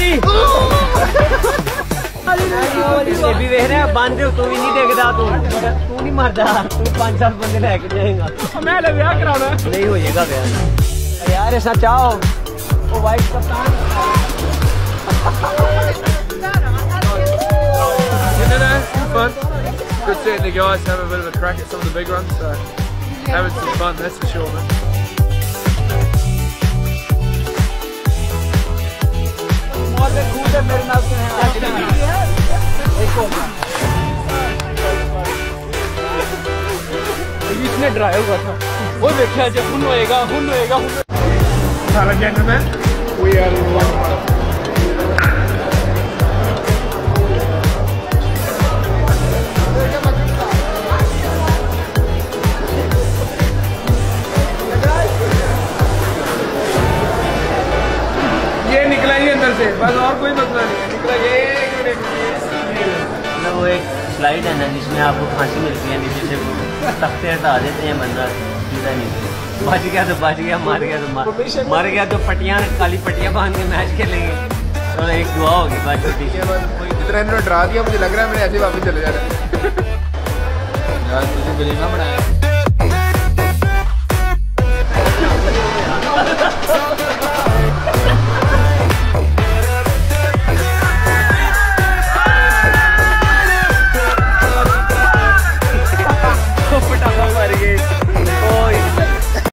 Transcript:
नहीं भी देख रहे हैं तू भी नहीं देखता तू तू नहीं मरदा तू पाँच सात बंदे लेके जाएगा मैं ले ब्याह कराना नहीं हो जाएगा ब्याह यार ऐसा चाहो ओ वाइट कप्तान. Good seeing the guys have a bit of a crack at some of the big runs, so having some fun, that's for sure, man. इसने ड्राइव हुआ था। वो देखा जब हुन होएगा हुन होएगा हुन Hello, वी We से बस और कोई मसला नहीं है। निकला ये मतलब वो एक स्लाइड है ना जिसमें आपको फांसी मिलती है नीचे से तख्ते हटा देते हैं बंदा सीधा नीचे बच गया तो बच गया मार गया तो मार मर गया तो पट्टियाँ काली पट्टियाँ बाँध के मैच खेलेंगे। तो एक दुआ होगी बस छोटी सी जितना इन्होंने डरा दिया मुझे लग रहा है मैंने ऐसे वापस चले जाना यार तुझे गरीब बनाया।